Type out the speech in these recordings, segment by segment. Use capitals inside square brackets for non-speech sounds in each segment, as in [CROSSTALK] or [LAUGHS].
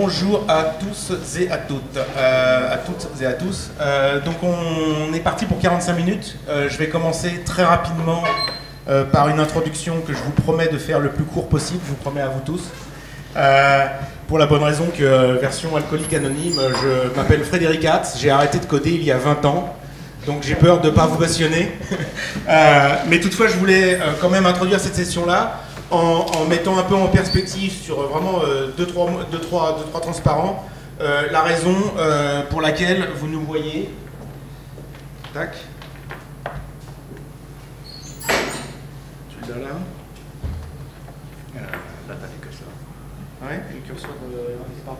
Bonjour à tous et à toutes, euh, à toutes et à tous. Euh, donc on est parti pour 45 minutes. Euh, je vais commencer très rapidement par une introduction que je vous promets de faire le plus court possible, je vous promets à vous tous. pour la bonne raison que version alcoolique anonyme, je m'appelle Frédéric Hatz, j'ai arrêté de coder il y a 20 ans. Donc j'ai peur de ne pas vous passionner. [LAUGHS] mais toutefois, je voulais quand même introduire cette session-là en, mettant un peu en perspective sur vraiment 2-3 euh, deux, trois, deux, trois, trois transparents euh, la raison euh, pour laquelle vous nous voyez. Tac. Tu l'as là Là, t'as fait que ça. Ouais, le curseur pas.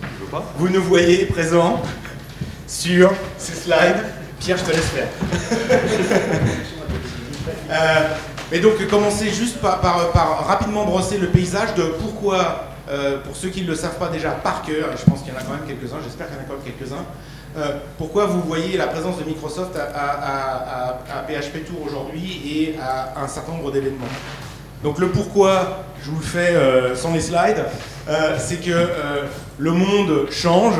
Tu veux pas? Vous nous voyez présent sur ces slides. Pierre, je te laisse faire. [LAUGHS] Et donc commencer juste par, rapidement brosser le paysage de pourquoi, euh, pour ceux qui ne le savent pas déjà par cœur, et je pense qu'il y en a quand même quelques-uns, j'espère qu'il y en a quand même quelques-uns, euh, pourquoi vous voyez la présence de Microsoft à, PHP Tour aujourd'hui et à un certain nombre d'événements. Donc le pourquoi, je vous le fais euh, sans les slides, c'est que le monde change,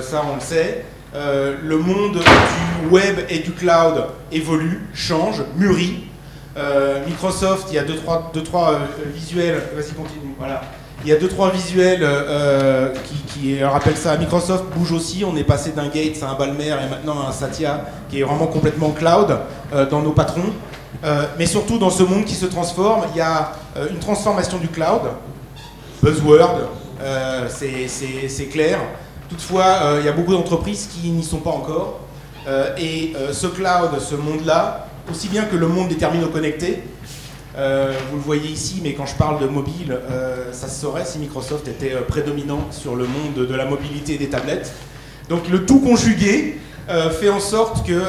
ça on le sait, le monde du web et du cloud évolue, change, mûrit, euh, Microsoft, il y a deux trois, deux, trois euh, visuels. Vas-y, continue. Voilà. Il y a deux trois visuels euh, qui, rappellent ça. Microsoft bouge aussi. On est passé d'un Gates à un Balmer et maintenant à un Satya qui est vraiment complètement cloud dans nos patrons. mais surtout dans ce monde qui se transforme, il y a une transformation du cloud. Buzzword, c'est clair. Toutefois, il y a beaucoup d'entreprises qui n'y sont pas encore. et ce cloud, ce monde-là, aussi bien que le monde des terminaux connectés. Euh, vous le voyez ici, mais quand je parle de mobile, euh, ça se saurait si Microsoft était euh, prédominant sur le monde de la mobilité des tablettes. Donc le tout conjugué fait en sorte qu'il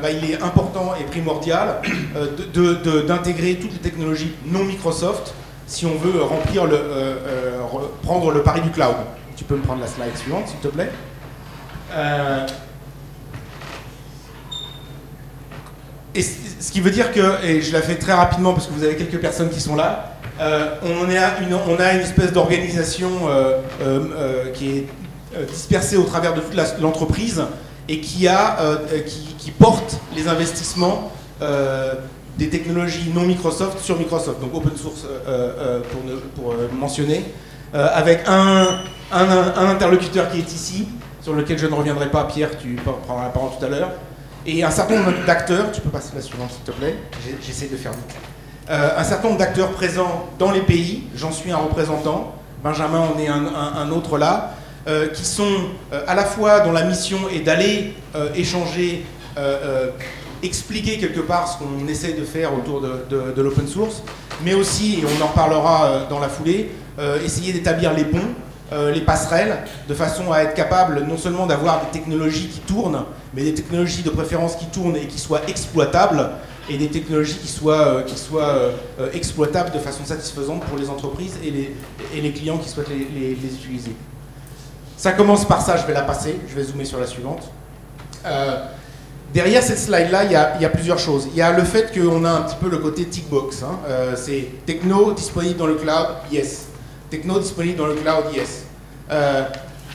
bah, est important et primordial d'intégrer toutes les technologies non Microsoft si on veut remplir prendre le pari du cloud. Tu peux me prendre la slide suivante, s'il te plaît? Et ce qui veut dire que, et je la fais très rapidement parce que vous avez quelques personnes qui sont là, euh, on, a une, espèce d'organisation euh, euh, qui est dispersée au travers de toute l'entreprise et qui, porte les investissements des technologies non Microsoft sur Microsoft, donc open source pour, pour mentionner, avec un, un, un interlocuteur qui est ici, sur lequel je ne reviendrai pas, Pierre, tu prendras la parole tout à l'heure, et un certain nombre d'acteurs, tu peux passer la suivante s'il te plaît, j'essaie de faire vite. Euh, un certain nombre d'acteurs présents dans les pays, j'en suis un représentant, Benjamin en est un, autre là, euh, qui sont euh, à la fois dont la mission est d'aller échanger, expliquer quelque part ce qu'on essaie de faire autour de, l'open source, mais aussi, et on en reparlera dans la foulée, essayer d'établir les ponts euh, les passerelles, de façon à être capable non seulement d'avoir des technologies qui tournent, mais des technologies de préférence qui tournent et qui soient exploitables, et des technologies qui soient, euh, euh, exploitables de façon satisfaisante pour les entreprises et les, et les clients qui souhaitent les, utiliser. Ça commence par ça, je vais la passer, je vais zoomer sur la suivante. derrière cette slide-là, il, y, a, plusieurs choses. Il y a le fait qu'on a un petit peu le côté tick box. Hein. c'est techno disponible dans le cloud, yes. Techno disponible dans le cloud, yes. Euh,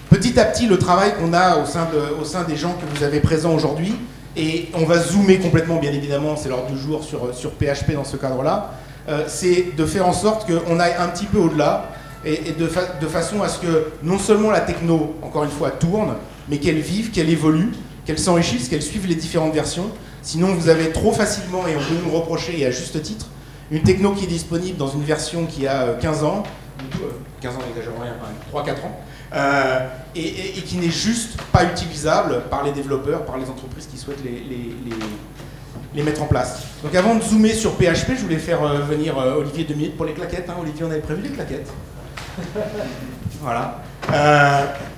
petit à petit, le travail qu'on a au sein, de, au sein des gens que vous avez présents aujourd'hui, et on va zoomer complètement, bien évidemment, c'est l'ordre du jour sur, sur PHP dans ce cadre-là, euh, c'est de faire en sorte qu'on aille un petit peu au-delà, et, de, de, façon à ce que non seulement la techno, encore une fois, tourne, mais qu'elle vive, qu'elle évolue, qu'elle s'enrichisse, qu'elle suive les différentes versions. Sinon, vous avez trop facilement, et on peut nous reprocher, et à juste titre, une techno qui est disponible dans une version qui a 15 euh, ans, 15 ans n'exagérons rien, 3-4 ans, euh, et, qui n'est juste pas utilisable par les développeurs, par les entreprises qui souhaitent les, les, mettre en place. Donc avant de zoomer sur PHP, je voulais faire euh, venir euh, Olivier deux minutes pour les claquettes. Hein. Olivier, on avait prévu les claquettes. [LAUGHS] voilà.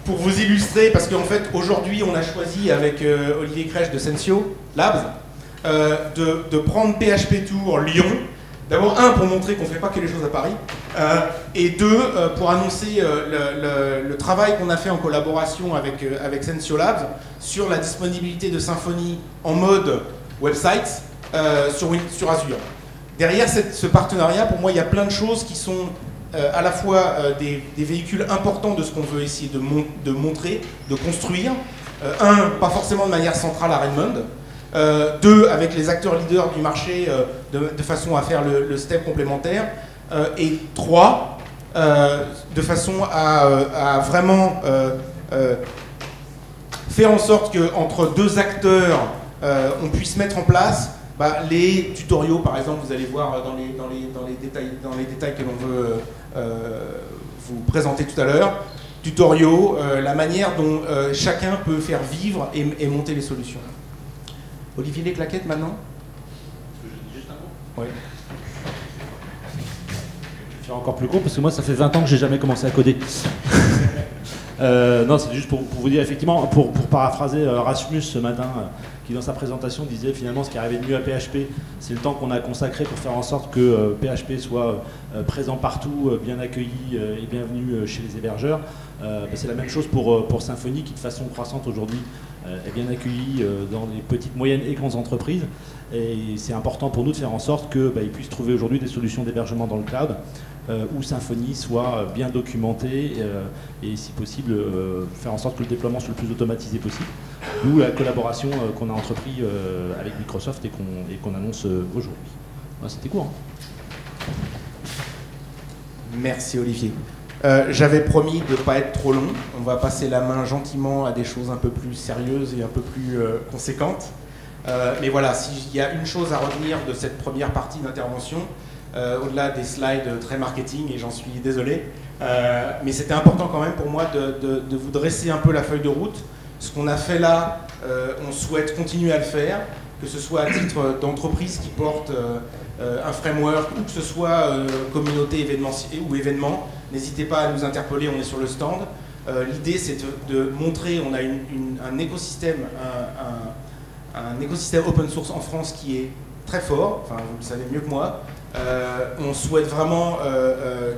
pour vous illustrer, parce qu'en fait aujourd'hui on a choisi avec Olivier Crèche de Sensio Labs de, de prendre PHP Tour Lyon D'abord, un, pour montrer qu'on ne fait pas que les choses à Paris, euh, et deux, euh, pour annoncer euh, le, travail qu'on a fait en collaboration avec, avec Sensio Labs sur la disponibilité de Symfony en mode website sur, sur Azure. Derrière ce partenariat, pour moi, il y a plein de choses qui sont à la fois des, véhicules importants de ce qu'on veut essayer de, de, montrer, de construire. un, pas forcément de manière centrale à Redmond. deux, avec les acteurs leaders du marché de, façon à faire le, step complémentaire. et trois, de façon à, vraiment faire en sorte qu'entre deux acteurs, on puisse mettre en place bah, les tutoriaux, par exemple, vous allez voir dans les, dans les, dans les, détails, dans les détails que l'on veut euh, vous présenter tout à l'heure, tutoriaux, euh, la manière dont euh, chacun peut faire vivre et, monter les solutions. Olivier Les Claquettes maintenant? Oui. Je encore plus court parce que moi ça fait 20 ans que j'ai jamais commencé à coder. [LAUGHS] non, c'est juste pour, vous dire effectivement, pour, paraphraser Rasmus ce matin, qui dans sa présentation disait finalement ce qui arrivait de mieux à PHP, c'est le temps qu'on a consacré pour faire en sorte que PHP euh, soit euh, présent partout, euh, bien accueilli et bienvenu chez les hébergeurs. Bah, c'est la même chose pour, pour Symfony qui de façon croissante aujourd'hui est bien accueilli dans les petites, moyennes et grandes entreprises. Et c'est important pour nous de faire en sorte qu'ils bah, puissent trouver aujourd'hui des solutions d'hébergement dans le cloud. où Symfony soit bien documenté et si possible faire en sorte que le déploiement soit le plus automatisé possible. D'où la collaboration euh, qu'on a entrepris euh, avec Microsoft et qu'on annonce euh, aujourd'hui. C'était court. Hein. Merci Olivier. J'avais promis de ne pas être trop long. On va passer la main gentiment à des choses un peu plus sérieuses et un peu plus conséquentes. Mais voilà, s'il y a une chose à retenir de cette première partie d'intervention, au-delà des slides très marketing, et j'en suis désolé, mais c'était important quand même pour moi de, vous dresser un peu la feuille de route ce qu'on a fait là, euh, on souhaite continuer à le faire, que ce soit à titre d'entreprise qui porte euh, euh, un framework ou que ce soit communauté ou événement. N'hésitez pas à nous interpeller, on est sur le stand. L'idée c'est de, montrer, on a un écosystème, un, écosystème open source en France qui est très fort, enfin vous le savez mieux que moi. on souhaite vraiment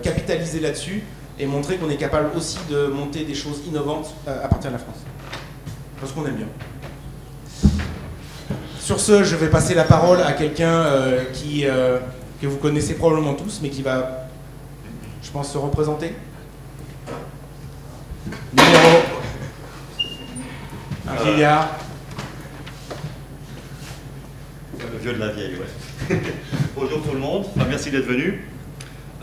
capitaliser là-dessus et montrer qu'on est capable aussi de monter des choses innovantes à partir de la France parce qu'on aime bien. Sur ce, je vais passer la parole à quelqu'un euh, qui euh, que vous connaissez probablement tous, mais qui va, je pense, se représenter. Numéro. Un vieillard. Le de la vieille, ouais. [LAUGHS] Bonjour tout le monde, merci d'être venu.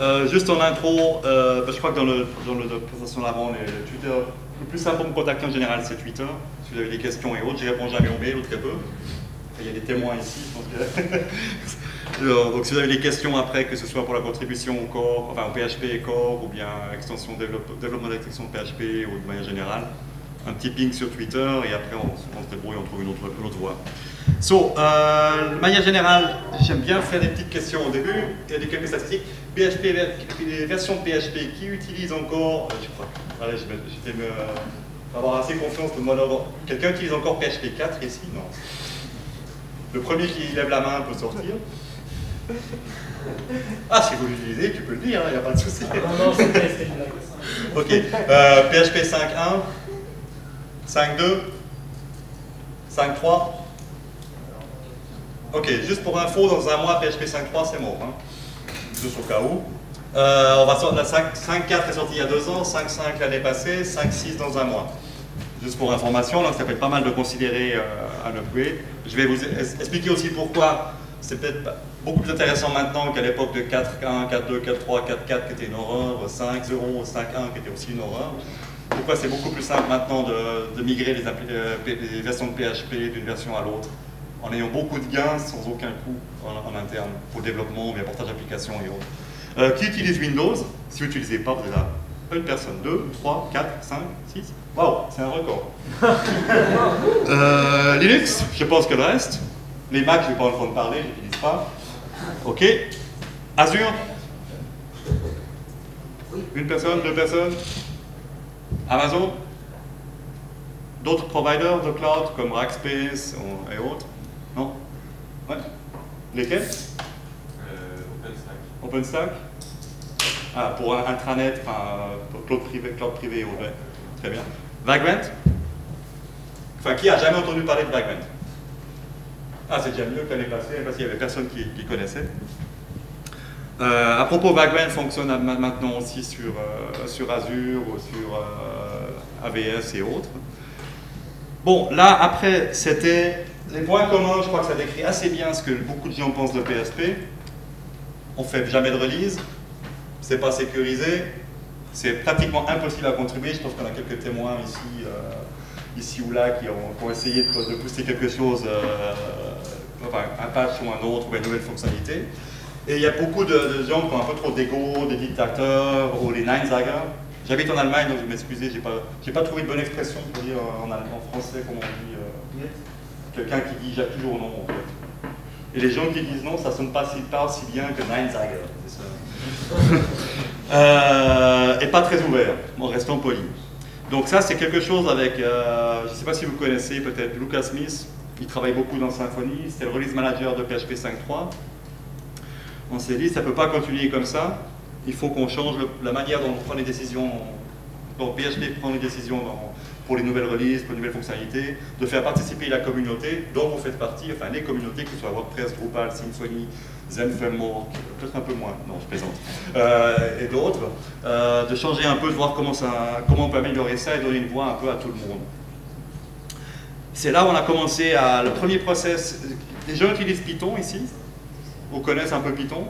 Euh, juste en intro, je crois que dans le, dans le présentation avant, le Twitter, le plus simple pour me contacter en général, c'est Twitter vous avez des questions et autres, j'y réponds jamais au mail ou très peu. Il y a des témoins ici, [LAUGHS] donc si vous avez des questions après, que ce soit pour la contribution au corps, enfin au PHP et corps, ou bien extension développement d'extension de PHP, ou de manière générale, un petit ping sur Twitter, et après on, se débrouille, on trouve une autre, une autre voie. So, euh, de manière générale, j'aime bien faire des petites questions au début, il y a des quelques statistiques. PHP, les versions PHP qui utilisent encore, je crois, allez, je vais me avoir assez confiance de moi Quelqu'un utilise encore PHP 4 ici Non? Le premier qui lève la main peut sortir. Ah, si vous l'utilisez, tu peux le dire, il hein, n'y a pas de souci. Non, non, c'est Ok. Euh, PHP 5.1, 5.2, 5.3. Ok, juste pour info, dans un mois, PHP 5.3, c'est mort. Hein. Juste au cas où. Euh, on va sortir, la 5.4 est sorti il y a deux ans, 5.5 l'année passée, 5.6 dans un mois. Juste pour information, donc ça peut être pas mal de considérer euh, un upgrade. Je vais vous expliquer aussi pourquoi c'est peut-être beaucoup plus intéressant maintenant qu'à l'époque de 4.1, 4.2, 4.3, 4.4 qui était une horreur, 5.0, 5.1 qui était aussi une horreur. Pourquoi c'est beaucoup plus simple maintenant de, migrer euh, les, versions de PHP d'une version à l'autre? En ayant beaucoup de gains sans aucun coût en, interne pour le développement, mais portage d'applications et autres. Euh, qui utilise Windows? Si vous n'utilisez pas, vous êtes là. Une personne, 2, 3, 4, 5, 6. Waouh, c'est un record. [LAUGHS] euh, Linux, je pense que le reste. Les Mac, je n'ai pas le temps de parler, je n'utilise pas. Ok. Azure Une personne, deux personnes Amazon D'autres providers de cloud comme Rackspace et autres Ouais Lesquels? Euh, OpenStack. OpenStack? Ah, pour un intranet, enfin, pour cloud privé, cloud privé, ouais. Très bien. Vagrant? Enfin, qui a jamais entendu parler de Vagrant? Ah, c'est déjà mieux que l'année passée, parce qu'il n'y avait personne qui, connaissait. Euh, à propos, Vagrant fonctionne ma- maintenant aussi sur, euh, sur Azure ou sur euh, AVS et autres. Bon, là, après, c'était les points communs, je crois que ça décrit assez bien ce que beaucoup de gens pensent de PHP. On fait jamais de release, c'est pas sécurisé, c'est pratiquement impossible à contribuer. Je pense qu'on a quelques témoins ici, euh, ici ou là qui ont, essayé de, de pousser quelque chose, euh, enfin, un patch ou un autre, ou une nouvelle fonctionnalité. Et il y a beaucoup de, gens qui ont un peu trop d'ego, des dictateurs ou les Neinsager. J'habite en Allemagne, donc je m'excuser, j'ai pas, j'ai pas trouvé de bonne expression pour dire en français comment on dit. euh, Quelqu'un qui dit j'ai toujours non en fait. Et les gens qui disent non, ça sonne pas si, pas aussi bien que Neinsager. [LAUGHS] Euh, et pas très ouvert, en restant poli. Donc ça, c'est quelque chose avec, euh, je ne sais pas si vous connaissez peut-être Lucas Smith, il travaille beaucoup dans Symfony, c'est le release manager de PHP 5.3. On s'est dit, ça ne peut pas continuer comme ça, il faut qu'on change le- la manière dont on prend les décisions, dont PHP prend les décisions dans- pour les nouvelles releases, pour les nouvelles fonctionnalités, de faire participer la communauté dont vous faites partie, enfin les communautés, que ce soit WordPress, Drupal, Symfony, ZenFramework, peut-être un peu moins, non je plaisante, euh, et d'autres, euh, de changer un peu, de voir comment, comment on peut améliorer ça et donner une voix un peu à tout le monde. C'est là où on a commencé à, le premier process, les gens utilisent Python ici, vous connaissez un peu Python?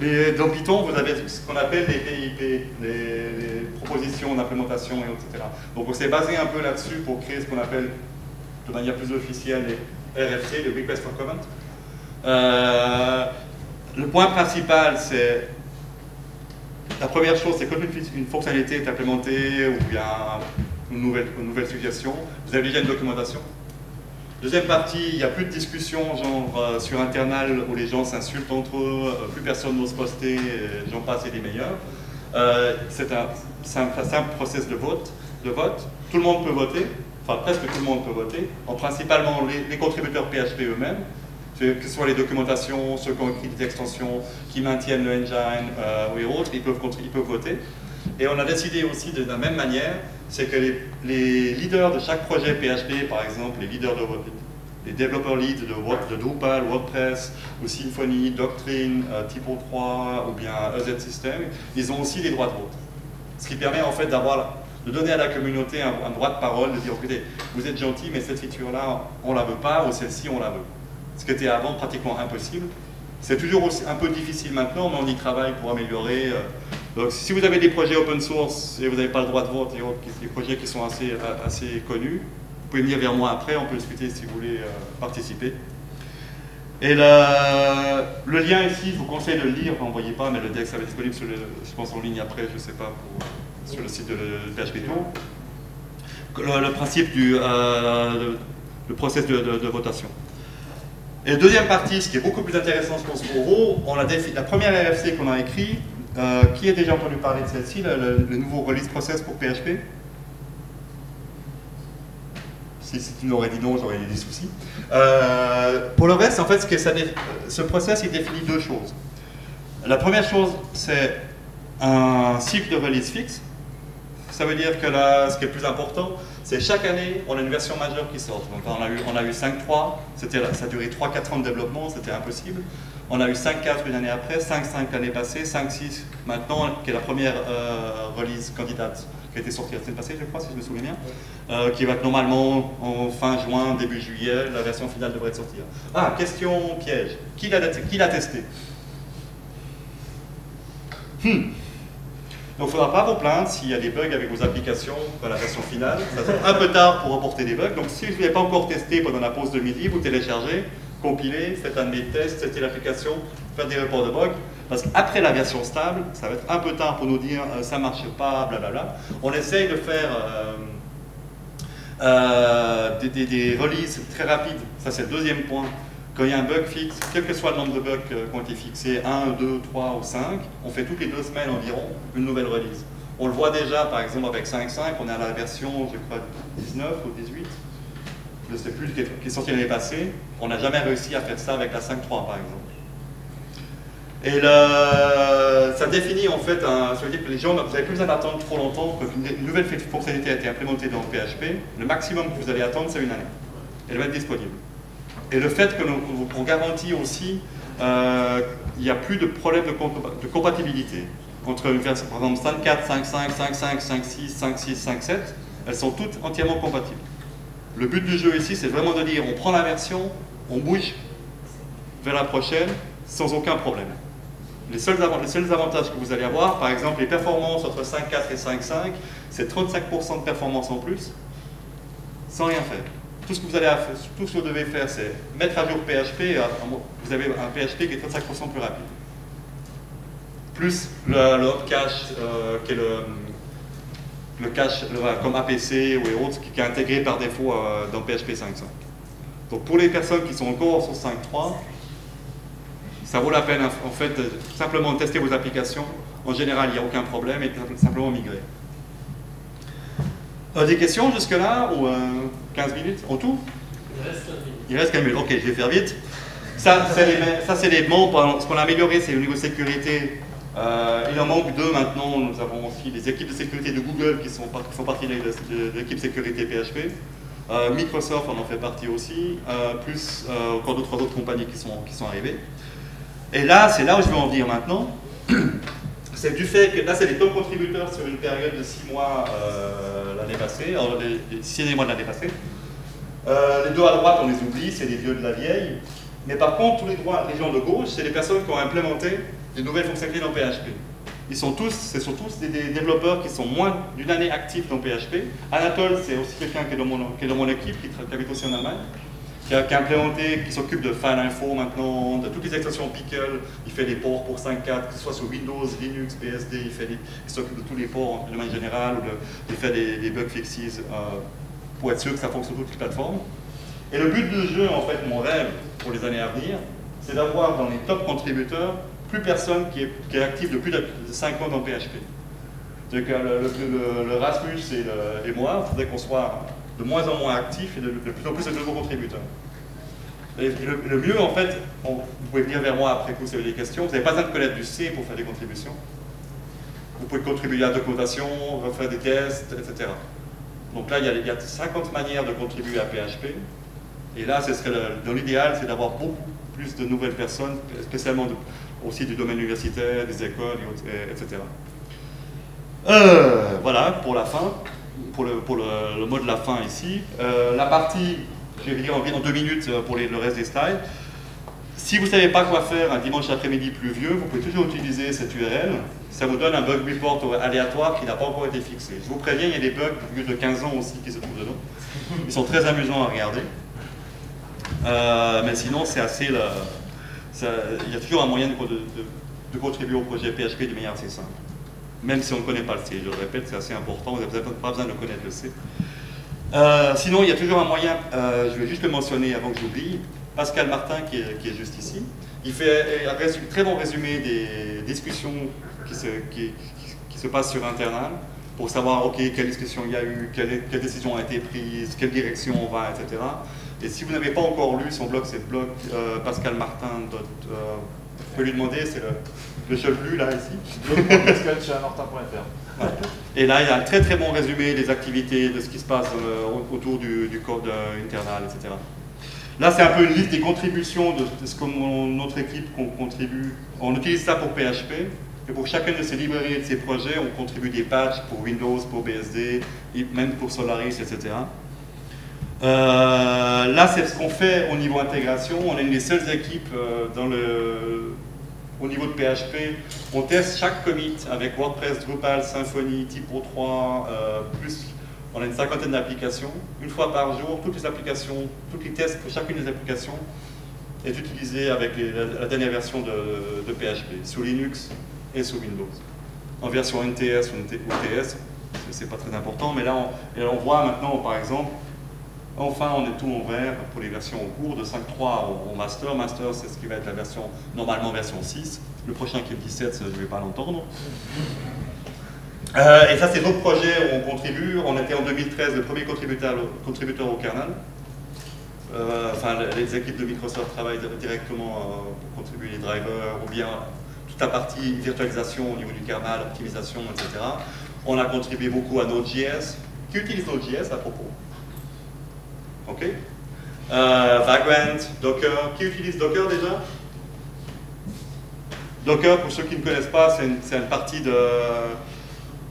Les- dans Python, vous avez ce qu'on appelle les PIP, les, propositions d'implémentation, et etc. Donc on s'est basé un peu là-dessus pour créer ce qu'on appelle de manière plus officielle les RFC, les Request for Comment. Euh, le point principal, c'est la première chose, c'est quand une, fonctionnalité est implémentée ou a une nouvelle, une nouvelle situation, vous avez déjà une documentation. Deuxième partie, il n'y a plus de discussion genre euh, sur internal où les gens s'insultent entre eux, euh, plus personne n'ose poster, j'en passe et des meilleurs. Euh, c'est un simple, process de vote, de vote. Tout le monde peut voter, enfin presque tout le monde peut voter, en principalement les, contributeurs PHP eux-mêmes, que ce soit les documentations, ceux qui ont écrit des extensions, qui maintiennent le engine ou autres, ils peuvent, ils peuvent voter. Et on a décidé aussi de, la même manière, c'est que les, leaders de chaque projet PHP, par exemple, les leaders de les développeurs leads de, Drupal, WordPress, ou Symfony, Doctrine, euh, Typo 3 ou bien EZ System, ils ont aussi des droits de vote. Ce qui permet en fait d'avoir, de donner à la communauté un, droit de parole, de dire écoutez, vous êtes gentil, mais cette feature-là, on la veut pas, ou celle-ci, on la veut. Ce qui était avant pratiquement impossible. C'est toujours un peu difficile maintenant, mais on y travaille pour améliorer. euh. Donc si vous avez des projets open source et vous n'avez pas le droit de vote et autres, des projets qui sont assez, euh, assez connus, vous pouvez venir vers moi après, on peut discuter si vous voulez euh, participer. Et le, lien ici, je vous conseille de le lire, on ne voyait pas, mais le deck ça va être disponible, sur le, je pense en ligne après, je ne sais pas, pour- sur le site de, de. Le, principe du euh, process de, de- votation. Et deuxième partie, ce qui est beaucoup plus intéressant je pense pour vous, on a la première RFC qu'on a écrit, euh, qui a déjà entendu parler de celle-ci, le, nouveau release process pour PHP si, si tu m'aurais dit non, j'aurais eu des soucis. Euh, pour le reste, en fait, ce, process, il définit deux choses. La première chose, c'est un cycle de release fixe. Ça veut dire que là, ce qui est plus important, c'est chaque année, on a une version majeure qui sort. Donc on a eu, on a eu 5.3, c'était là, ça a duré 3-4 ans de développement, c'était impossible. On a eu 5.4 une année après, 5.5 l'année passée, 5.6 maintenant, qui est la première euh, release candidate qui a été sortie la semaine passée, je crois, si je me souviens bien, euh, qui va être normalement en fin juin, début juillet, la version finale devrait être sortie. Ah, question piège. Qui l'a testé? Hmm. Donc il ne faudra pas vous plaindre s'il y a des bugs avec vos applications dans la version finale. Ça sera un peu tard pour reporter des bugs. Donc si vous n'avez pas encore testé pendant la pause de midi, vous téléchargez, compilez, faites un de mes tests, testez l'application, faites des reports de bugs. Parce qu'après la version stable, ça va être un peu tard pour nous dire euh, ça marche pas, blablabla. On essaye de faire euh, euh, des, des- des releases très rapides. Ça c'est le deuxième point. Quand il y a un bug fixe, quel que soit le nombre de bugs euh, qui ont été fixés, 1, 2, 3 ou 5, on fait toutes les deux semaines environ une nouvelle release. On le voit déjà, par exemple, avec 5.5, on est à la version, je crois, 19 ou 18, je ne sais plus, qui est, sortie l'année passée. On n'a jamais réussi à faire ça avec la 5.3, par exemple. Et ça définit en fait, un, ça veut dire que les gens, vous n'avez plus besoin d'attendre trop longtemps pour qu'une une nouvelle fonctionnalité a été implémentée dans PHP. Le maximum que vous allez attendre, c'est une année. Elle va être disponible. Et le fait que nous, on garantit aussi, euh, n'y a plus de problème de, compatibilité entre une par exemple 5.4, 5.5, 5.5, 5.6, 5.6, 5.7, elles sont toutes entièrement compatibles. Le but du jeu ici, c'est vraiment de dire on prend la version, on bouge vers la prochaine sans aucun problème. Les seuls, avantages que vous allez avoir, par exemple, les performances entre 5.4 et 5.5, c'est 35% de performance en plus, sans rien faire. Tout ce que vous, allez tout ce que vous devez faire, c'est mettre à jour PHP, et vous avez un PHP qui est 35% plus rapide. Plus le, le cache, euh, qui est le, le cache comme APC ou autres, qui, est intégré par défaut euh, dans PHP 5.5. Donc pour les personnes qui sont encore sur 5.3, ça vaut la peine en fait simplement tester vos applications. En général, il n'y a aucun problème et simplement migrer. Euh, des questions jusque-là ou 15 euh, minutes en tout? Il reste 15 minutes. Il reste 15 minutes. Ok, je vais faire vite. Ça, c'est les, membres. Ce qu'on a amélioré, c'est au niveau sécurité. Euh, il en manque deux maintenant. Nous avons aussi les équipes de sécurité de Google qui, sont, qui font partie de, l'équipe sécurité PHP. Microsoft en fait partie aussi, plus encore deux, trois autres compagnies qui sont, sont arrivées. Et là, c'est là où je veux en venir maintenant. [CLEARS THROAT] C'est du fait que là, c'est les top contributeurs sur une période de 6 mois euh, l'année passée, les 6 mois de l'année passée. Euh, les deux à droite, on les oublie, c'est les vieux de la vieille. Mais par contre, tous les, droits, les gens de gauche, c'est les personnes qui ont implémenté des nouvelles fonctionnalités dans PHP. Ils sont tous, ce sont tous des, développeurs qui sont moins d'une année actifs dans PHP. Anatole, c'est aussi quelqu'un qui, est dans mon équipe, qui, qui habite aussi en Allemagne qui a, implémenté, qui s'occupe de FileInfo maintenant, de toutes les extensions Pickle. Il fait des ports pour 5.4, que ce soit sur Windows, Linux, BSD, il, s'occupe de tous les ports de manière générale, ou de, il fait des, bug fixes euh, pour être sûr que ça fonctionne sur toutes les plateformes. Et le but du jeu, en fait, mon rêve pour les années à venir, c'est d'avoir dans les top contributeurs plus personne qui est, qui est actif depuis de 5 ans dans PHP. Donc le, le, Rasmus et, moi, il faudrait qu'on soit de moins en moins actifs et de, plus en plus de nouveaux contributeurs. Le, mieux, en fait, vous pouvez venir vers moi après que vous avez des questions, vous n'avez pas besoin de connaître du C pour faire des contributions. Vous pouvez contribuer à la documentation, refaire des tests, etc. Donc là, il y, a, 50 manières de contribuer à PHP. Et là, ce serait dans l'idéal, c'est d'avoir beaucoup plus de nouvelles personnes, spécialement aussi du domaine universitaire, des écoles, etc. Euh, voilà, pour la fin pour le, mot de la fin ici. Euh, la partie, je vais dire en deux minutes euh, pour le reste des slides. Si vous ne savez pas quoi faire un dimanche après-midi pluvieux, vous pouvez toujours utiliser cette URL. Ça vous donne un bug report aléatoire qui n'a pas encore été fixé. Je vous préviens, il y a des bugs vieux de 15 ans aussi qui se trouvent dedans. Ils sont très amusants à regarder. Euh, mais sinon, c'est assez... il y a toujours un moyen de, contribuer au projet PHP de manière assez simple même si on ne connaît pas le C. Je le répète, c'est assez important, vous n'avez pas besoin de connaître le C. Euh, sinon, il y a toujours un moyen, euh, je vais juste le mentionner avant que j'oublie, Pascal Martin, qui est, juste ici, il fait un très bon résumé des discussions qui se, qui, se passent sur Internal pour savoir, OK, quelle discussion il y a eu, quelle, quelle décision a été prise, quelle direction on va, etc. Et si vous n'avez pas encore lu son blog, c'est blog euh, pascalmartin. Euh, vous pouvez lui demander, c'est le le plus là ici. Et là, il y a un très très bon résumé des activités, de ce qui se passe euh, autour du, code internal, etc. Là, c'est un peu une liste des contributions de, ce que notre équipe contribue. On utilise ça pour PHP. Et pour chacun de ces librairies et de ces projets, on contribue des patchs pour Windows, pour BSD, et même pour Solaris, etc. Euh, là, c'est ce qu'on fait au niveau intégration. On est une des seules équipes dans le, au niveau de PHP, on teste chaque commit avec WordPress, Drupal, Symfony, Typo 3, euh, plus on a une cinquantaine d'applications. Une fois par jour, toutes les applications, tous les tests pour chacune des applications est utilisé avec la, dernière version de, PHP, sous Linux et sous Windows. En version NTS ou UTS, c'est pas très important, mais là on voit maintenant par exemple Enfin, on est tout en vert pour les versions en cours, de 5.3 au, master. Master, c'est ce qui va être la version, normalement version 6. Le prochain qui est le 17, je ne vais pas l'entendre. Euh, et ça, c'est d'autres projets où on contribue. On était en 2013 le premier contributeur, au kernel. Euh, enfin, les équipes de Microsoft travaillent directement euh, pour contribuer les drivers ou bien toute la partie virtualisation au niveau du kernel, optimisation, etc. On a contribué beaucoup à Node.js. Qui utilise Node.js à propos? Ok Euh, Vagrant, Docker. Qui utilise Docker déjà? Docker, pour ceux qui ne connaissent pas, c'est une, une partie de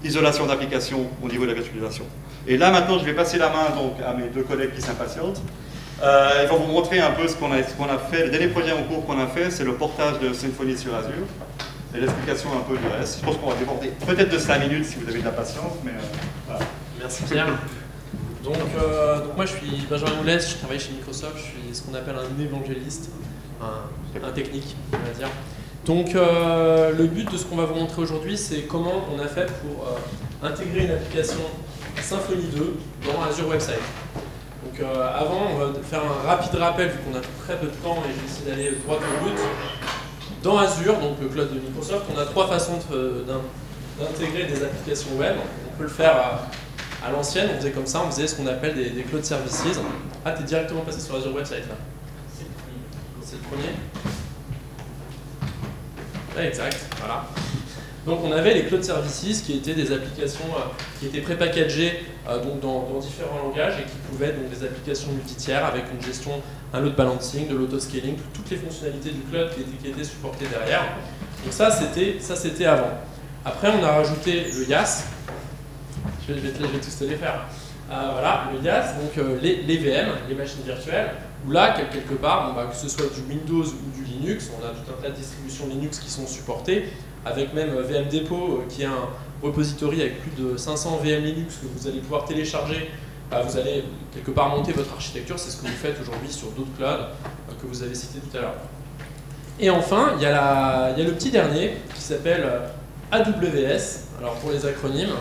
isolation d'application au niveau de la virtualisation. Et là maintenant, je vais passer la main donc à mes deux collègues qui s'impatientent. Euh, ils vont vous montrer un peu ce qu'on a, fait. Le dernier projet en cours qu'on a fait, c'est le portage de Symfony sur Azure et l'explication un peu du reste. Je pense qu'on va déborder peut-être de 5 minutes si vous avez de la patience, mais euh, voilà. Merci Pierre. Donc, euh, donc moi je suis Benjamin Moulès, je travaille chez Microsoft, je suis ce qu'on appelle un évangéliste, un, technique, on va dire. Donc euh, le but de ce qu'on va vous montrer aujourd'hui, c'est comment on a fait pour euh, intégrer une application Symfony 2 dans Azure Website. Donc avant, on faire un rapide rappel vu qu'on a très peu de temps et j'ai essayé d'aller droit au but. Dans Azure, donc le cloud de Microsoft, on a trois façons d'intégrer des applications web. On peut le faire à, l'ancienne, on faisait comme ça, on faisait ce qu'on appelle des, des cloud services. Ah, t'es directement passé sur Azure Website là C'est le premier Ouais, exact, voilà. Donc on avait les cloud services qui étaient des applications euh, qui étaient prépackagées euh, donc dans, différents langages et qui pouvaient être donc des applications multitières avec une gestion, un load balancing, de l'autoscaling, toutes les fonctionnalités du cloud qui étaient, qui étaient supportées derrière. Donc ça c'était ça c'était avant. Après on a rajouté le YAS. Je vais, je vais je vais tous te les faire. Euh, voilà, le YAS, donc euh, les, VM, les machines virtuelles, où là, quel- quelque part, bah, que ce soit du Windows ou du Linux, on a tout un tas de distributions Linux qui sont supportées, avec même euh, VM Depot, qui est un repository avec plus de 500 VM Linux que vous allez pouvoir télécharger. Bah, vous allez quelque part monter votre architecture, c'est ce que vous faites aujourd'hui sur d'autres clouds que vous avez cités tout à l'heure. Et enfin, il y, a le petit dernier qui s'appelle AWS, alors pour les acronymes,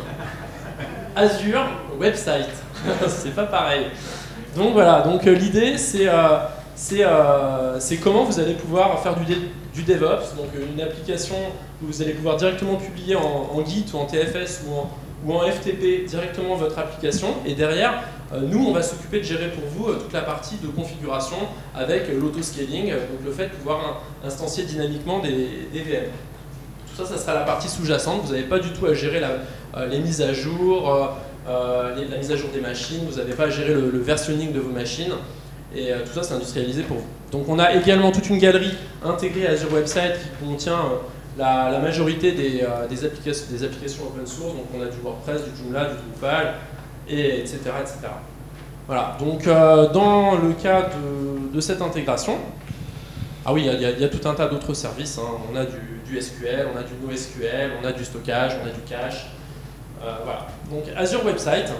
Azure Website. [LAUGHS] c'est pas pareil. Donc voilà, donc euh, l'idée c'est euh, euh, c'est comment vous allez pouvoir faire du, du DevOps, donc une application où vous allez pouvoir directement publier en, Git ou en TFS ou en, FTP directement votre application et derrière nous on va s'occuper de gérer pour vous toute la partie de configuration avec euh, l'autoscaling, donc le fait de pouvoir in- instancier dynamiquement des, des VM. Tout ça, ça sera la partie sous-jacente. Vous n'avez pas du tout à gérer la- les mises à jour, euh, euh, la mise à jour des machines. Vous n'avez pas à gérer le, le versionning de vos machines. Et euh, tout ça, c'est industrialisé pour vous. Donc, on a également toute une galerie intégrée à Azure Website qui contient euh, la, majorité des, euh, applications, open source. Donc, on a du WordPress, du Joomla, du Drupal, et etc. etc. Voilà. Donc, euh, dans le cas de, cette intégration, ah oui, il y a- tout un tas d'autres services. hein. On a du SQL, on a du NoSQL, on a du stockage, on a du cache. Euh, voilà. Donc Azure Website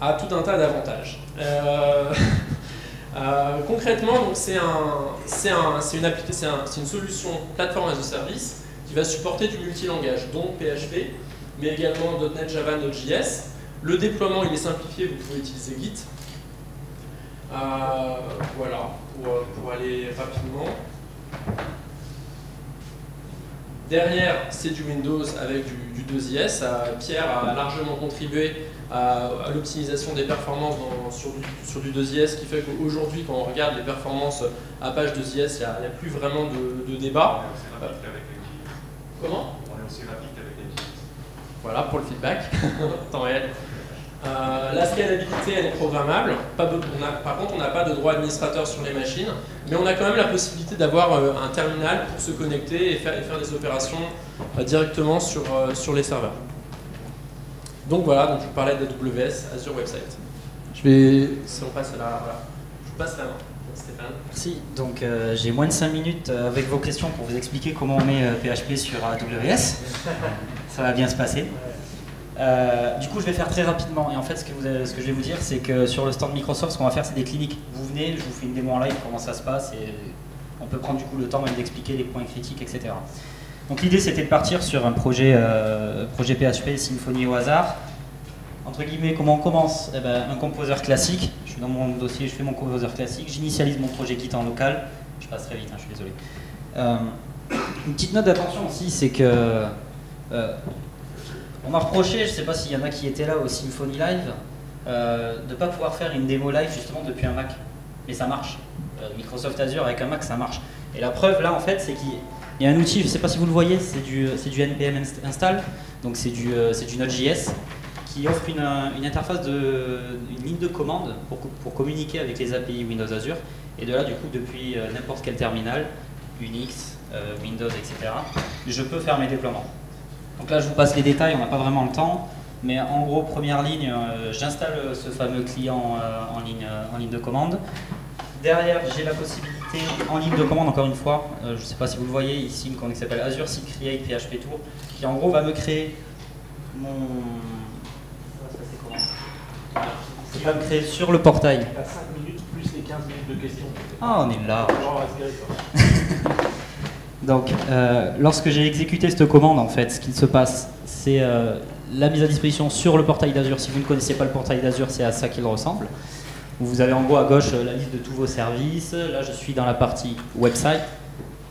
a tout un tas d'avantages. Euh, [LAUGHS] euh, concrètement, c'est un, une, une solution plateforme as a service qui va supporter du multilangage, donc PHP, mais également .NET Java, Node.js. Le déploiement il est simplifié, vous pouvez utiliser Git. Voilà, pour aller rapidement. Derrière, c'est du Windows avec du, du 2IS. Euh, Pierre a largement contribué à, à l'optimisation des performances dans- sur, du, sur du 2IS, qui fait qu'aujourd'hui, quand on regarde les performances à page 2IS, il n'y a, plus vraiment de, de débat. On est aussi rapide avec NGIS. Comment? On est aussi rapide avec NGIS. Voilà pour le feedback, [LAUGHS] temps réel. Euh, la scalabilité, elle est programmable. Pas be- on a- par contre, on n'a pas de droit administrateur sur les machines, mais on a quand même la possibilité d'avoir euh, un terminal pour se connecter et faire, et faire des opérations euh, directement sur, euh, sur les serveurs. Donc voilà, donc je vous parlais d'AWS, Azure Website. Je vais, si on passe là, voilà. Je vous passe la main, Stéphane. Merci. Donc euh, j'ai moins de 5 minutes euh, avec vos questions pour vous expliquer comment on met euh, PHP sur AWS. Ça va bien se passer. Euh, du coup, je vais faire très rapidement. Et en fait, ce que, je vais vous dire, c'est que sur le stand Microsoft, ce qu'on va faire, c'est des cliniques. Vous venez, je vous fais une démo en live, comment ça se passe, et on peut prendre du coup le temps même d'expliquer les points critiques, etc. Donc l'idée, c'était de partir sur un projet, euh, PHP Symfony au hasard. Entre guillemets, comment on commence? Eh ben, Un composeur classique. Je suis dans mon dossier, je fais mon composeur classique. J'initialise mon projet Git en local. Je passe très vite, hein, je suis désolé. Euh, une petite note d'attention aussi, c'est que on m'a reproché, je ne sais pas s'il y en a qui étaient là au Symfony Live, euh, de ne pas pouvoir faire une démo live justement depuis un Mac. Mais ça marche. Euh, Microsoft Azure avec un Mac, ça marche. Et la preuve là, en fait, c'est qu'il y a un outil, je ne sais pas si vous le voyez, c'est du, du npm inst- install, donc c'est du, euh, Node.js qui offre une, euh, interface de une ligne de commande pour, pour communiquer avec les API Windows Azure. Et de là, du coup, depuis euh, n'importe quel terminal, Unix, euh, Windows, etc., je peux faire mes déploiements. Donc là, je vous passe les détails, on n'a pas vraiment le temps. Mais en gros, première ligne, euh, j'installe euh, ce fameux client euh, en, ligne, en ligne de commande. Derrière, j'ai la possibilité en ligne de commande, encore une fois, je ne sais pas si vous le voyez ici, une commande qui s'appelle Azure Site Create PHP Tour, qui en gros va me créer mon. Ça, Qui va me créer sur le portail. T'as 5 minutes plus les 15 minutes de questions. Ah, on est là. [LAUGHS] Donc, euh, lorsque j'ai exécuté cette commande, en fait, ce qu'il se passe, c'est euh, la mise à disposition sur le portail d'Azure. Si vous ne connaissez pas le portail d'Azure, c'est à ça qu'il ressemble. Vous avez en gros à gauche euh, la liste de tous vos services. Là, je suis dans la partie website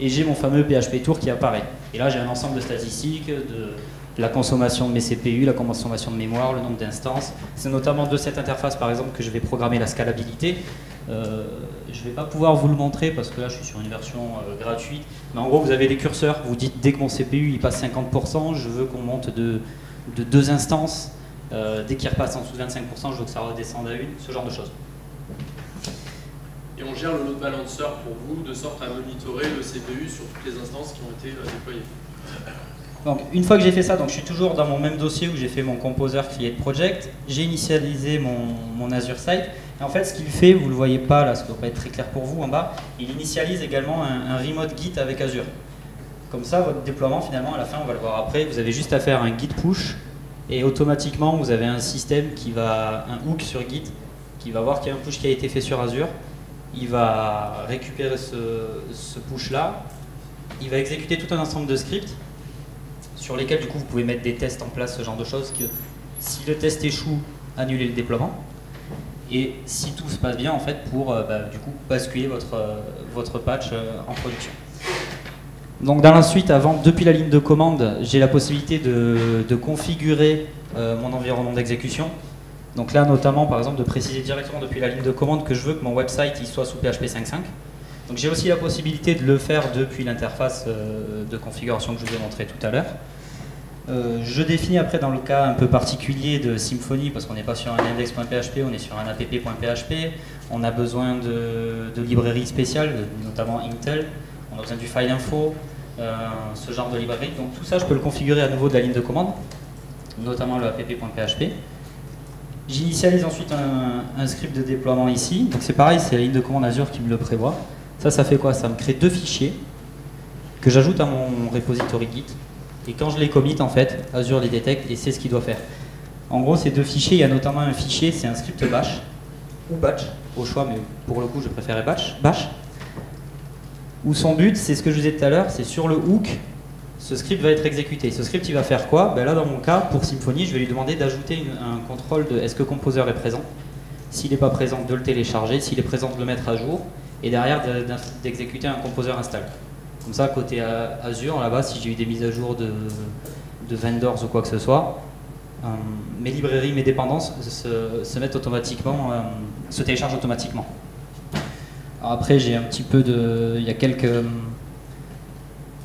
et j'ai mon fameux PHP Tour qui apparaît. Et là, j'ai un ensemble de statistiques de la consommation de mes CPU, la consommation de mémoire, le nombre d'instances. C'est notamment de cette interface, par exemple, que je vais programmer la scalabilité. Euh, je ne vais pas pouvoir vous le montrer parce que là, je suis sur une version euh, gratuite. Mais en gros, vous avez des curseurs. Vous dites dès que mon CPU il passe 50%, je veux qu'on monte de, de deux instances. Euh, dès qu'il repasse en dessous de 25%, je veux que ça redescende à une. Ce genre de choses. Et on gère le load balancer pour vous de sorte à monitorer le CPU sur toutes les instances qui ont été déployées. Donc, une fois que j'ai fait ça, donc je suis toujours dans mon même dossier où j'ai fait mon composer create project. J'ai initialisé mon, mon Azure Site. Et en fait, ce qu'il fait, vous ne le voyez pas là, qui ne doit pas être très clair pour vous en bas, il initialise également un, un remote Git avec Azure. Comme ça, votre déploiement, finalement, à la fin, on va le voir après, vous avez juste à faire un Git push et automatiquement, vous avez un système qui va, un hook sur Git, qui va voir qu'il y a un push qui a été fait sur Azure. Il va récupérer ce, ce push-là, il va exécuter tout un ensemble de scripts sur lesquels du coup vous pouvez mettre des tests en place, ce genre de choses, que si le test échoue, annuler le déploiement. Et si tout se passe bien, en fait, pour euh, bah, du coup basculer votre, euh, votre patch euh, en production. Donc dans la suite, avant, depuis la ligne de commande, j'ai la possibilité de, de configurer mon environnement d'exécution. Donc là, notamment, par exemple, de préciser directement depuis la ligne de commande que je veux que mon website il soit sous PHP 5.5. Donc j'ai aussi la possibilité de le faire depuis l'interface de configuration que je vous ai montré tout à l'heure. Euh, je définis après dans le cas un peu particulier de Symfony, parce qu'on n'est pas sur un index.php, on est sur un app.php, on a besoin de, de librairies spéciales, notamment Intel, on a besoin du file info, euh, ce genre de librairie. Donc tout ça, je peux le configurer à nouveau de la ligne de commande, notamment le app.php. J'initialise ensuite un, un script de déploiement ici. Donc c'est pareil, c'est la ligne de commande Azure qui me le prévoit. Ça, ça fait quoi? Ça me crée deux fichiers que j'ajoute à mon repository Git. Et quand je les commit, en fait, Azure les détecte et c'est ce qu'il doit faire. En gros, ces deux fichiers, il y a notamment un fichier, c'est un script bash ou batch, au choix, mais pour le coup, je préférais batch, bash. Où son but, c'est ce que je vous disais tout à l'heure, c'est sur le hook, ce script va être exécuté. Ce script, il va faire quoi? Ben Là, dans mon cas, pour Symfony, je vais lui demander d'ajouter une- un contrôle de est-ce que Composer est présent? S'il n'est pas présent, de le télécharger. S'il est présent, de le mettre à jour. Et derrière, d'exécuter un Composer install. Comme ça, côté Azure, là-bas, si j'ai eu des mises à jour de, vendors ou quoi que ce soit, euh, mes librairies, mes dépendances se, mettent automatiquement, euh, se téléchargent automatiquement. Après, j'ai un petit peu de. Il y a quelques,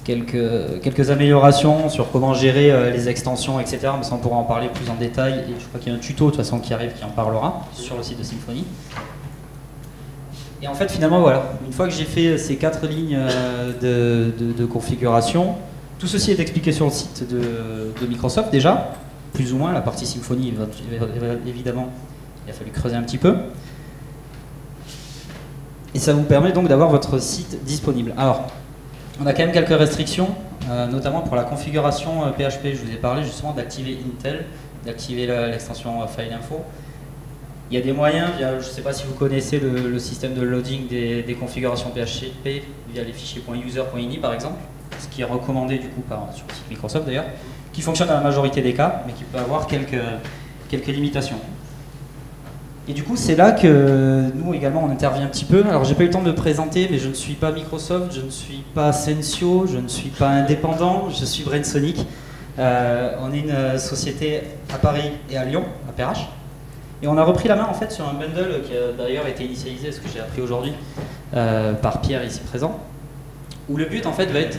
quelques, quelques améliorations sur comment gérer euh, les extensions, etc. Mais ça, on pourra en parler plus en détail. Je crois qu'il y a un tuto, de toute façon, qui arrive qui en parlera sur le site de Symfony. Et en fait, finalement, voilà, une fois que j'ai fait ces quatre lignes euh, de, configuration, tout ceci est expliqué sur le site de, Microsoft déjà, plus ou moins. La partie va- évidemment, il a fallu creuser un petit peu. Et ça vous permet donc d'avoir votre site disponible. Alors, on a quand même quelques restrictions, euh, notamment pour la configuration euh, PHP. Je vous ai parlé justement d'activer Intel, d'activer l'extension euh, File Info. Il y a des moyens, via, je ne sais pas si vous connaissez le, système de loading des, configurations PHP via les fichiers .user.ini par exemple, ce qui est recommandé du coup par, sur le site Microsoft d'ailleurs, qui fonctionne dans la majorité des cas, mais qui peut avoir quelques, quelques limitations. Et du coup, c'est là que nous également on intervient un petit peu. Alors, j'ai pas eu le temps de me présenter, mais je ne suis pas Microsoft, je ne suis pas Sensio, je ne suis pas indépendant, je suis Brainsonic. Euh, on est une euh, société à Paris et à Lyon, à Perrache. Et on a repris la main en fait sur un bundle qui a d'ailleurs été initialisé, ce que j'ai appris aujourd'hui, euh, par Pierre ici présent, où le but en fait va être.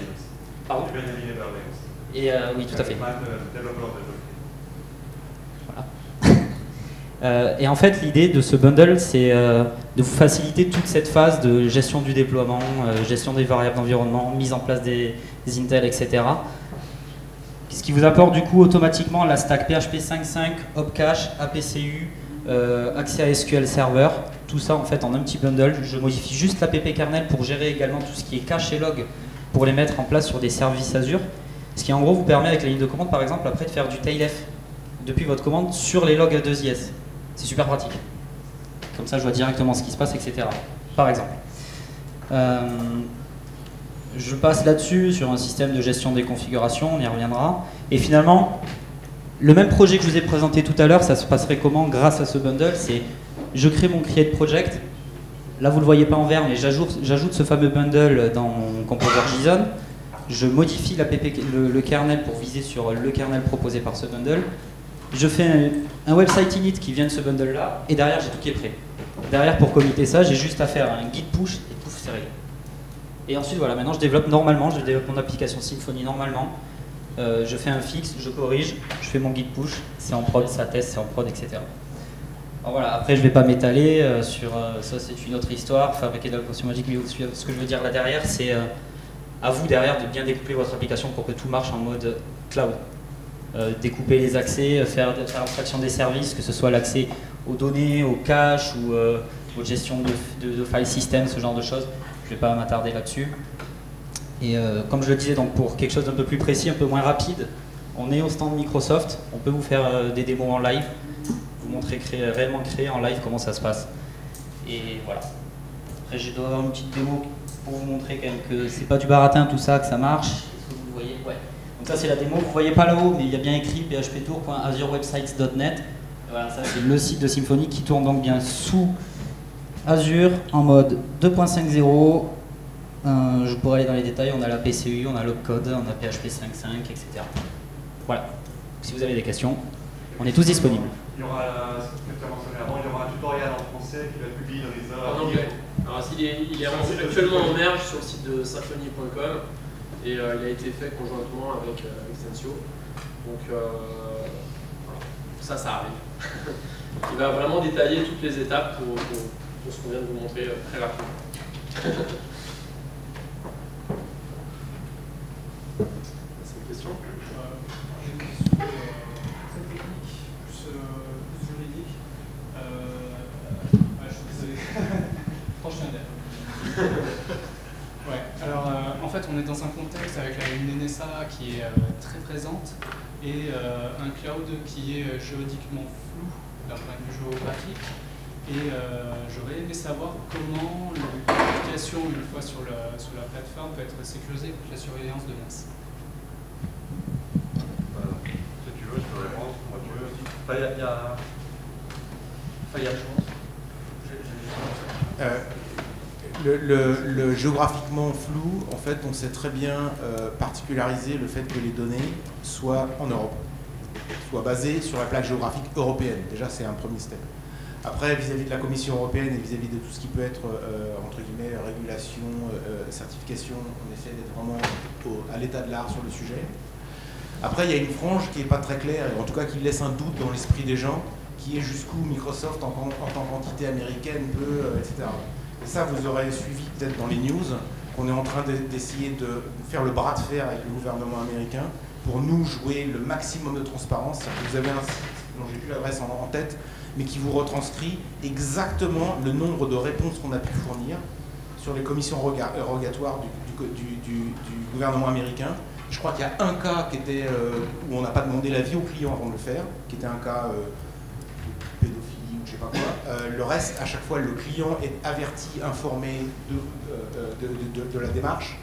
Pardon. Et euh, oui, tout à fait. [LAUGHS] Euh, et en fait, l'idée de ce bundle, c'est de vous faciliter toute cette phase de gestion du déploiement, gestion des variables d'environnement, mise en place des, des Intel, etc. Ce qui vous apporte du coup automatiquement la stack PHP 5.5, Opcache, APCU, accès à SQL Server, tout ça en fait en un petit bundle. Je modifie juste l'app kernel pour gérer également tout ce qui est cache et log pour les mettre en place sur des services Azure. Ce qui en gros vous permet avec la ligne de commande par exemple après de faire du tailf depuis votre commande sur les logs A2IS. C'est super pratique. Comme ça je vois directement ce qui se passe, etc. Par exemple. Euh, je passe là-dessus sur un système de gestion des configurations, on y reviendra. Et finalement, le même projet que je vous ai présenté tout à l'heure, ça se passerait comment grâce à ce bundle? C'est je crée mon create project. Là, vous ne le voyez pas en vert, mais j'ajoute ce fameux bundle dans mon composer JSON. Je modifie le, kernel pour viser sur le kernel proposé par ce bundle. Je fais un, website init qui vient de ce bundle là, et derrière j'ai tout qui est prêt. Derrière pour committer ça, j'ai juste à faire un git push et pouf, c'est réglé. Et ensuite voilà, maintenant je développe normalement, je développe mon application Symfony normalement. Euh, je fais un fixe, je corrige, je fais mon git push, c'est en prod, ça teste, c'est en prod, etc. Voilà, après je vais pas m'étaler euh, sur euh, ça, c'est une autre histoire, fabriquer de la potion magique, mais ce que je veux dire là derrière, c'est à vous derrière de bien découper votre application pour que tout marche en mode cloud. Découper les accès, faire, faire des services, que ce soit l'accès aux données, aux caches ou aux gestions de, de, de file system, ce genre de choses. Je vais pas m'attarder là-dessus. Et euh, comme je le disais, donc pour quelque chose d'un peu plus précis, un peu moins rapide, on est au stand Microsoft, on peut vous faire euh, des démos en live, vous montrer réellement créer en live comment ça se passe. Et voilà. Après, je dois avoir une petite démo pour vous montrer quand même que c'est pas du baratin tout ça, que ça marche. Que vous voyez? Ouais. Donc ça c'est la démo, vous voyez pas là-haut, mais il y a bien écrit phptour.azurewebsites.net. Voilà, ça c'est le site de Symfony qui tourne donc bien sous Azure en mode 2.50. Euh, je pourrais aller dans les détails, on a la PCU, on a l'opcode, on a PHP 5.5, etc. Voilà. Si vous avez des questions, on est tous disponibles. Il y aura, avant, il y aura un tutoriel en français qui va être publié dans les heures. En anglais. Alors, il est, il est en- actuellement en merge sur le site de symfony.com et euh, il a été fait conjointement avec, euh, avec Sensio. Donc, euh, voilà. ça, ça arrive. [LAUGHS] il va vraiment détailler toutes les étapes pour, pour- pour ce qu'on vient de vous montrer euh, très rapidement. [LAUGHS] dans un contexte avec la- une NSA qui est euh, très présente et euh, un cloud qui est euh, juridiquement flou d'un point de vue géographique. Et euh, j'aurais aimé savoir comment l'application, une fois sur la, sur la plateforme, peut être sécurisée contre la surveillance de masse. Voilà. Si tu veux, je peux répondre. Moi, tu veux aussi. Enfin, il y a- Euh, le, géographiquement flou, en fait, on sait très bien euh, particulariser le fait que les données soient en Europe, soient basées sur la plaque géographique européenne. Déjà, c'est un premier step. Après, vis-à-vis de la Commission européenne et vis-à-vis de tout ce qui peut être, euh, entre guillemets, régulation, euh, certification, on essaie d'être vraiment à l'état de l'art sur le sujet. Après, il y a une frange qui n'est pas très claire, en tout cas qui laisse un doute dans l'esprit des gens, qui est jusqu'où Microsoft, en, tant qu'entité américaine, peut, etc. Et ça, vous aurez suivi peut-être dans les news, qu'on est en train de- d'essayer de faire le bras de fer avec le gouvernement américain pour nous jouer le maximum de transparence. Vous avez un site dont j'ai plus l'adresse en, tête, mais qui vous retranscrit exactement le nombre de réponses qu'on a pu fournir sur les commissions roga- rogatoires du gouvernement américain. Je crois qu'il y a un cas qui était, euh, où on n'a pas demandé l'avis au client avant de le faire, qui était un cas euh, Euh, le reste, à chaque fois, le client est averti, informé de, euh, de- de- la démarche.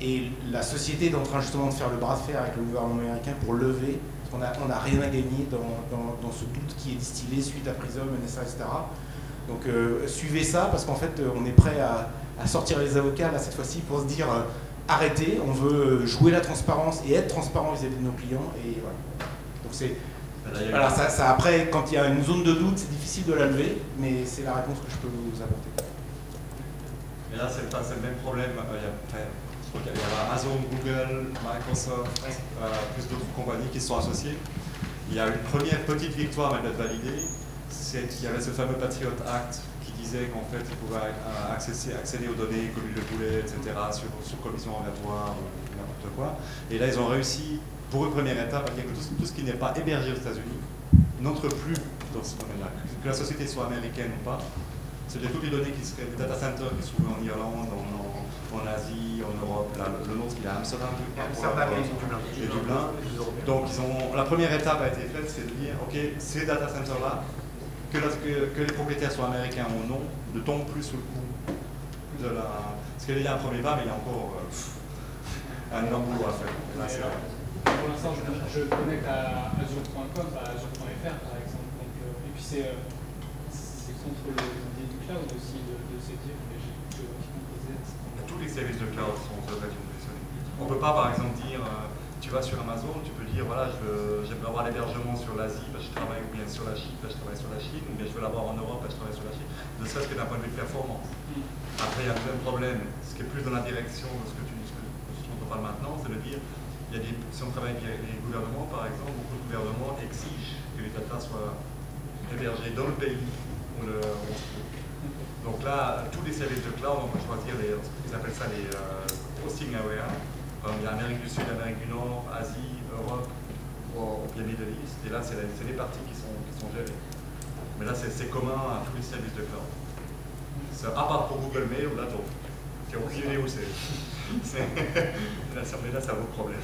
Et la société est en train justement de faire le bras de fer avec le gouvernement américain pour lever. On n'a on a rien à gagner dans, dans- ce doute qui est distillé suite à Prism, NSA, etc. Donc euh, suivez ça parce qu'en fait on est prêt à, à sortir les avocats là cette fois-ci pour se dire arrêtez, on veut jouer la transparence et être transparent vis-à-vis de nos clients et voilà. Donc c'est voilà, ça, après quand il y a une zone de doute c'est difficile de la lever mais c'est la réponse que je peux vous apporter. Et là, c'est le même problème. Euh, il y a, qu'il y a Amazon, Google, Microsoft, euh, plus d'autres compagnies qui sont associées. Il y a une première petite victoire, mais d'être validée. c'est qu'il y avait ce fameux Patriot Act qui disait qu'en fait, il pouvait euh, accéder, aux données comme il le voulait, etc., sur, sur commission aléatoire ou n'importe quoi. Et là, ils ont réussi, pour une première étape, tout, ce- tout ce qui n'est pas hébergé aux États-Unis n'entre plus dans ce domaine-là. Que la société soit américaine ou pas, c'est-à-dire toutes les données qui seraient des data centers qui se trouvent en Irlande, en, en- en Asie, en Europe. Là, le, le nôtre, il est à Amsterdam. Amsterdam et Dublin. et Dublin. Donc ils ont, la première étape a été faite, c'est de dire, ok, ces data centers-là, que, la- que- que les propriétaires soient américains ou non, ne tombent plus sous le coup de la... Parce qu'il y a un premier pas, mais il y a encore euh, un énorme boulot à faire. Là, c'est- Pour l'instant, je, je connecte à azure.com, à azure.fr par exemple. Donc, euh, et puis c'est euh, contre le- l'idée du cloud aussi de, de se dire posé. Tous les services de cloud sont. On ne peut pas, par exemple, dire, euh, tu vas sur Amazon, tu peux dire, voilà, j'aimerais avoir l'hébergement sur l'Asie, parce que je travaille ou bien sur la Chine, parce que je travaille sur la Chine, ou bien je veux l'avoir en Europe, parce que je travaille sur la Chine, ne serait-ce que d'un point de vue de performance. Après, il y a un problème, ce qui est plus dans la direction de ce que tu ce que- ce dont on parle maintenant, c'est de dire, il y a des, si on travaille avec les gouvernements, par exemple, beaucoup de gouvernements exigent que les data soient hébergés dans le pays où, on se trouve. Donc là, tous les services de cloud, on peut choisir les, ils appellent ça les euh, hosting. Comme il y a Amérique du Sud, Amérique du Nord, Asie, Europe, ou bien Middle East. Et là, c'est c'est les parties qui sont, qui sont gérées. Mais là, c'est c'est commun à tous les services de cloud. C'est à part pour Google Mail, là, donc, idée où c'est. C'est- [LAUGHS] Là, ça, vaut problème.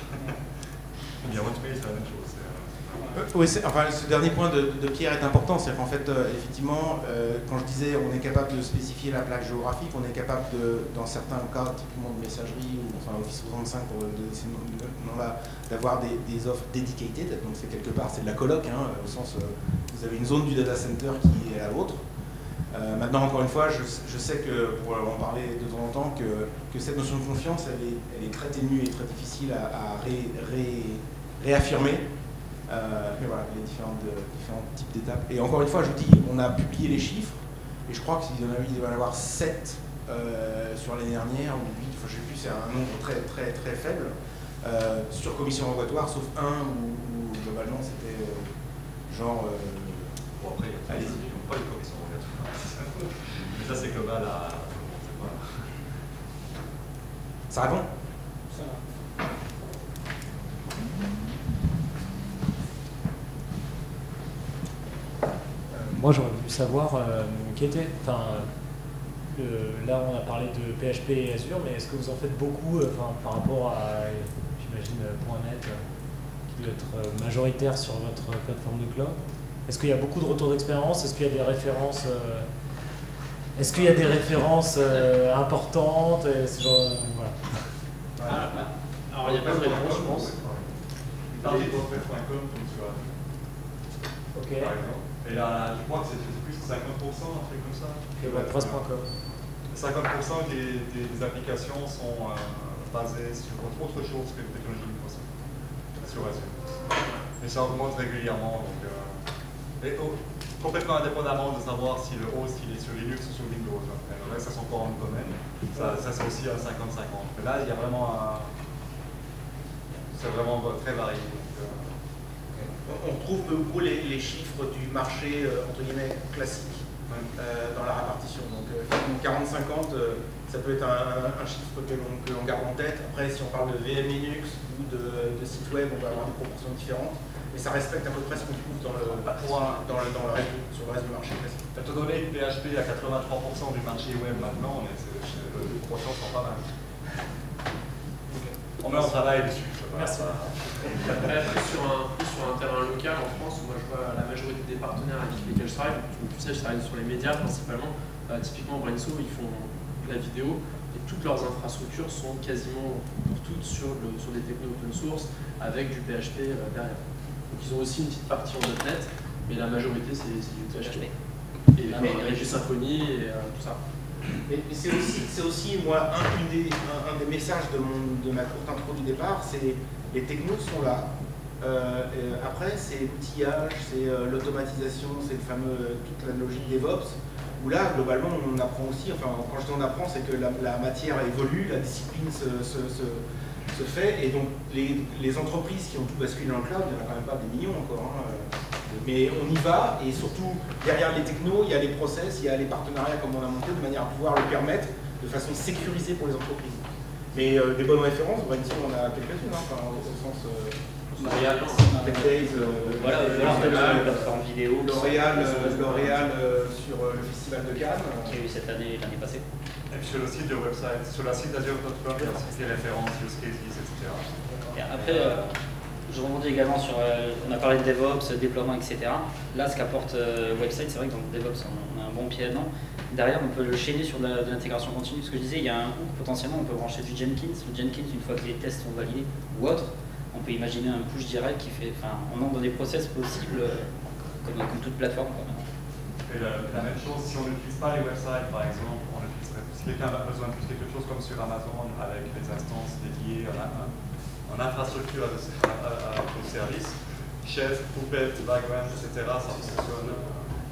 Hotmail, c'est la même chose. euh, Euh, Oui, enfin, ce dernier point de, de Pierre est important, c'est qu'en fait, euh, effectivement, euh, quand je disais on est capable de spécifier la plaque géographique, on est capable de, dans certains cas, typiquement de messagerie, ou enfin Office 65 pour donner ces noms- noms-là, d'avoir des, des offres dedicated, donc c'est quelque part, c'est de la coloc, hein, au sens, euh, vous avez une zone du data center qui est la vôtre. Euh, maintenant, encore une fois, je, je sais que, pour en parler de temps en temps, que, que cette notion de confiance, elle est, elle est très ténue et très difficile à, à ré- ré- réaffirmer. Euh, mais voilà, il y a différentes, euh, différents types d'étapes. Et encore une fois, je vous dis, on a publié les chiffres, et je crois qu'il y en a eu, il doit y en avoir 7 sur l'année dernière, ou 8, enfin, je ne sais plus, c'est un nombre très très très faible, euh, sur commission rogatoire, sauf un où, où globalement c'était euh, genre. euh, Bon, après, Allez-y. pas les commissions. C'est global à. ça répond? Ça va. Moi, j'aurais voulu savoir euh, quel était. Enfin, le- là, on a parlé de PHP et Azure, mais est-ce que vous en faites beaucoup euh, enfin, par rapport à, j'imagine, euh, .NET, euh, qui doit être euh, majoritaire sur votre plateforme de cloud? Est-ce qu'il y a beaucoup de retours d'expérience? Est-ce qu'il y a des références euh, Est-ce qu'il y a des références euh, importantes et ce genre, euh, voilà. Alors, il n'y a pas de réponse, je pense. De sur Azure, Ok. par exemple. Et là, je crois que c'est plus de 50%, un truc comme ça. Et WordPress.com. 50% des, des- des applications sont euh, basées sur autre chose que les technologies Microsoft, sur Azure. Et ça augmente régulièrement. Donc, euh, et oh, complètement indépendamment de savoir si le host il est sur Linux ou sur Windows. hein. Ça c'est encore un domaine. Ça, ça c'est aussi un 50-50. Mais là, il y a vraiment un. C'est vraiment très varié. donc, euh, On retrouve peu ou prou les, les chiffres du marché euh, entre guillemets classique euh, dans la répartition. Donc euh, effectivement, 40-50, euh, ça peut être un, un chiffre que l'on que l'on garde en tête. Après, si on parle de VM Linux ou de, de site web, on va avoir des proportions différentes. Mais ça respecte à peu près ce qu'on trouve dans le, dans le, dans le reste, sur le reste du marché. Étant donné que PHP à 83% du marché web maintenant, mais c'est- c'est- les proportions sont pas mal. On met en travail dessus. ça va. Merci. Après, plus sur, un, sur un terrain local en France, où moi je vois la majorité des partenaires avec lesquels je travaille, donc, tu sais, je travaille sur les médias principalement. Euh, typiquement, Brenso, ils font de la vidéo et toutes leurs infrastructures sont quasiment pour toutes sur, le, sur des technos open source avec du PHP euh, derrière. Donc ils ont aussi une petite partie en .NET, mais la majorité c'est du PHP. Et avec du Symfony et euh, tout ça. Et, et c'est aussi, c'est aussi, moi, un, une des, un, un des messages de, mon, de ma courte intro du départ, c'est les technos sont là. Euh, après, c'est l'outillage, c'est euh, l'automatisation, c'est le fameux, toute la logique DevOps, où là, globalement, on apprend aussi, enfin, quand je dis on apprend, c'est que la, la matière évolue, la discipline se, se, se, se fait, et donc les, les entreprises qui ont tout basculé dans le cloud, il n'y en a quand même pas des millions encore. hein. Mais on y va, et surtout, derrière les technos, il y a les process, il y a les partenariats comme on a monté, de manière à pouvoir le permettre de façon sécurisée pour les entreprises. Mais euh, des bonnes références, on on a quelques-unes, hein, enfin, au sens... Euh, L'Oréal, euh, voilà, sur une plateforme vidéo. L'Oréal euh, L'Oréal, euh, sur euh, le Festival de Cannes. Qui a eu cette année, l'année passée. Et puis sur le site de website, sur la site d'Azure.com, il y a aussi des références, use cases, etc. Et après, euh, je rebondis également sur. euh, on a parlé de DevOps, déploiement, etc. Là, ce qu'apporte euh, Website, c'est vrai que dans le DevOps, on a un bon pied dedans. Derrière, on peut le chaîner sur de l'intégration continue. Ce que je disais, il y a un hook, potentiellement, on peut brancher du Jenkins. Le Jenkins, une fois que les tests sont validés, ou autre, on peut imaginer un push direct qui fait. Enfin, on entre dans des process possibles, euh, comme, comme toute plateforme. quoi. Et la, la même chose, si on n'utilise pas les websites, par exemple, si quelqu'un a besoin de quelque chose comme sur Amazon avec les instances dédiées en, en- en infrastructure à, à- à- au service, chef, poupette, background, etc., ça fonctionne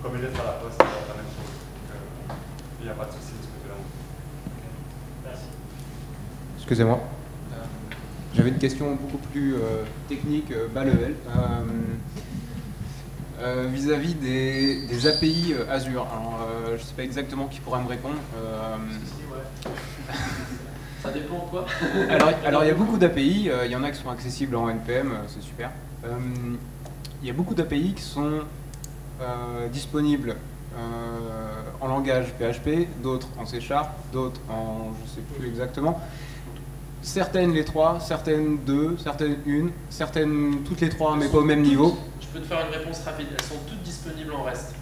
comme une lettre à la poste, c'est la même chose. Donc, euh, il n'y a pas de souci de ce côté-là. Excusez-moi. Euh, J'avais une question beaucoup plus euh, technique, euh, bas level. Euh, euh, Vis-à-vis des, des API Azure. Alors, euh, je ne sais pas exactement qui pourrait me répondre. Euh, [LAUGHS] Ça dépend quoi [LAUGHS] alors, alors, il y a beaucoup d'API. euh, Il y en a qui sont accessibles en NPM, euh, c'est super. Euh, Il y a beaucoup d'API qui sont euh, disponibles euh, en langage PHP, d'autres en C Sharp, d'autres en je ne sais plus exactement. Certaines les trois, certaines deux, certaines une, certaines toutes les trois, mais pas au même niveau. Je peux te faire une réponse rapide. Elles sont toutes disponibles en REST.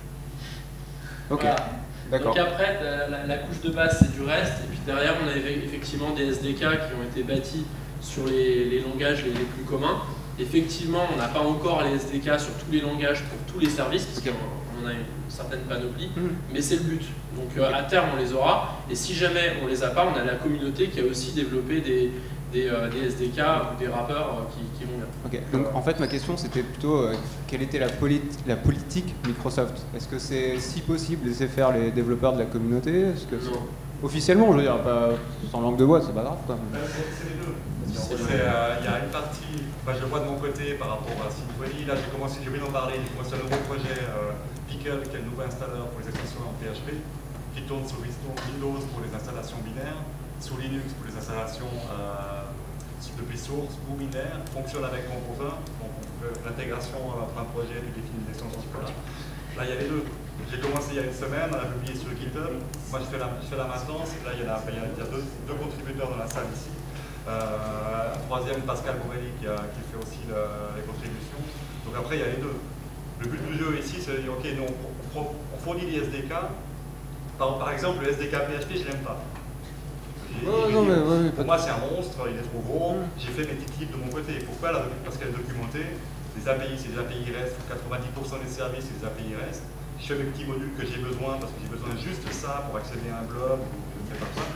Ok, Voilà. d'accord. Donc après, la, couche de base, c'est du REST. Et puis derrière, on a eff- effectivement des SDK qui ont été bâtis sur les, les langages les, les plus communs. Effectivement, on n'a pas encore les SDK sur tous les langages pour tous les services, parce qu'on on a une certaine panoplie. Hmm. Mais c'est le but. Donc euh, à terme, on les aura. Et si jamais on les a pas, on a la communauté qui a aussi développé des, des, euh, des SDK ou des rappeurs euh, qui, qui vont bien. Donc en fait ma question c'était plutôt euh, quelle était la, polit- la politique Microsoft? Est-ce que c'est si possible de laisser faire les développeurs de la communauté? Est-ce que. Officiellement, je veux dire, pas sans langue de bois, c'est pas grave c'est les deux. Euh, Il y a une partie, ben, je le vois de mon côté par rapport à Symfony. Là, j'ai commencé, j'ai oublié d'en parler, j'ai commencé un nouveau projet euh, Pickle, qui est le nouveau installeur pour les extensions en PHP, qui tourne sur Windows pour les installations binaires, sur Linux pour les installations euh, depuis source ou binaire, fonctionne avec Composer, donc euh, l'intégration euh, entre un projet, des extensions, etc. Là, il y a les deux. J'ai commencé il y a une semaine, on a publié sur GitHub. Moi, je fais la, je fais la maintenance. Là, il y, a, a- deux, contributeurs dans la salle ici. Euh, un troisième, Pascal Morelli, qui, fait aussi le- les contributions. Donc après, il y a les deux. Le but du jeu ici, c'est de dire, OK, on, fournit des SDK. Par, exemple, le SDK PHP, je l'aime pas. Non, mais, ouais, pour moi, c'est un monstre, il est trop gros. J'ai fait mes petites clips de mon côté. Pourquoi là Parce qu'elle est documentée. Les API, c'est des API REST. 90% des services, c'est des API REST. Je fais mes petits modules que j'ai besoin parce que j'ai besoin juste de ça pour accéder à un blog ou je ne sais pas quoi.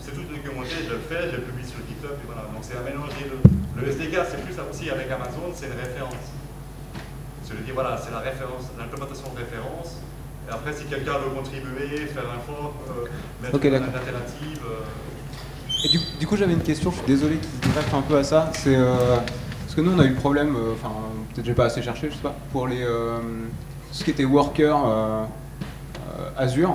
C'est tout documenté, je le fais, je le publie sur GitHub et voilà. Donc c'est un mélange des deux. Le SDK, c'est plus ça aussi avec Amazon, c'est une référence. Je veux dire, voilà, c'est la référence, l'implémentation de référence. Et après, si quelqu'un veut contribuer, faire un fort, euh, mettre Ok, une alternative. euh, Et du, du coup, j'avais une question, je suis désolé qui greffe un peu à ça. C'est euh, parce que nous, on a eu le problème, enfin, peut-être j'ai pas assez cherché, je sais pas, pour les ce qui était worker Azure.